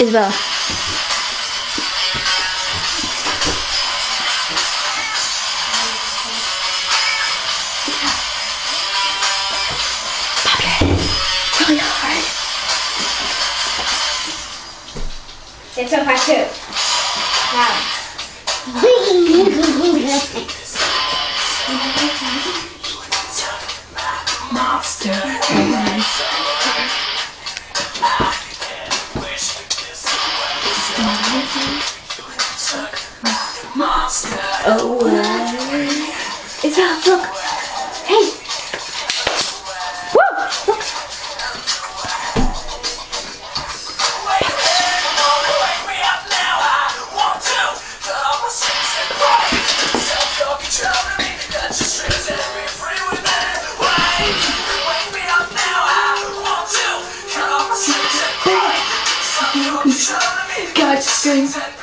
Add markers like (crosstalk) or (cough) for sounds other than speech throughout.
Isabella. Really hard. It's so hard too. Wow. (laughs) Oh, Isabella, look. Hey. Woo! Look. God, scream. Shake your body.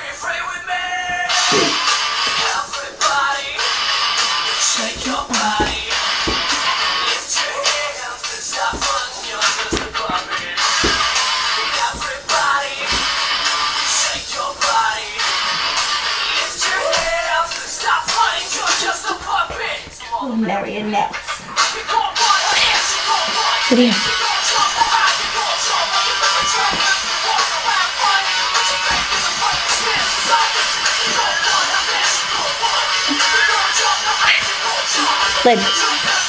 Lift your Marionettes. you go on, you Lid.